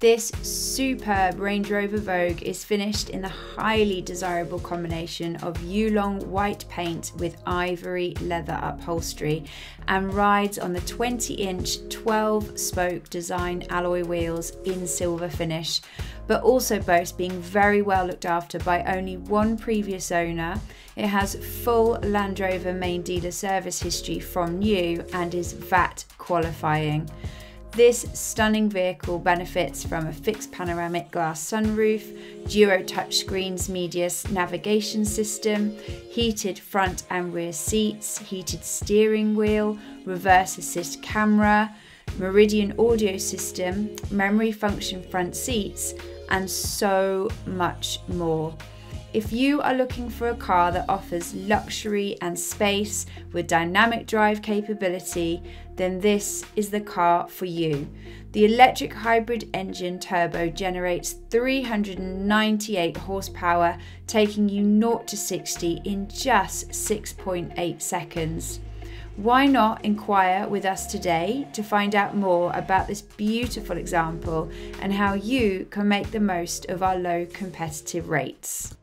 This superb Range Rover Vogue is finished in the highly desirable combination of Yulong white paint with ivory leather upholstery and rides on the 20 inch 12 spoke design alloy wheels in silver finish, but also boasts being very well looked after by only one previous owner. It has full Land Rover main dealer service history from new and is VAT qualifying. This stunning vehicle benefits from a fixed panoramic glass sunroof, duo touchscreens media navigation system, heated front and rear seats, heated steering wheel, reverse assist camera, Meridian audio system, memory function front seats, and so much more. If you are looking for a car that offers luxury and space with dynamic drive capability, then this is the car for you. The electric hybrid engine turbo generates 398 horsepower, taking you 0 to 60 in just 6.8 seconds. Why not inquire with us today to find out more about this beautiful example and how you can make the most of our low competitive rates?